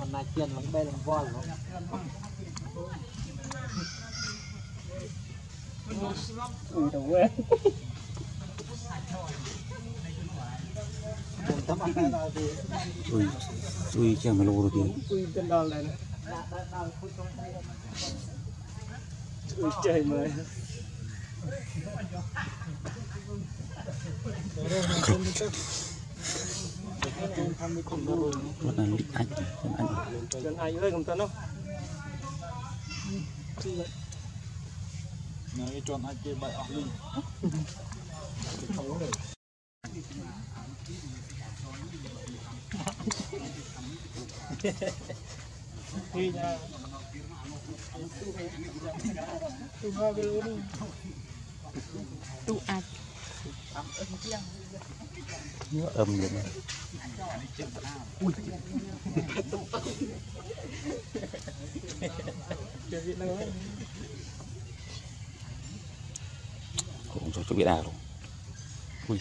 hôm nay là tiền lắm đây làm voi nó ui đầu quê Ui, ui chẳng mà lô rồi kìa ui chân đòn này ui trời mời rất là lịch anh Gần ai ơi không tên đâu Nói cho anh chơi bài ọc đi. Khi nha Tu hoa cái đi. Tu ạch nhớ âm vậy này ui cũng cho chỗ biết nào rồi ui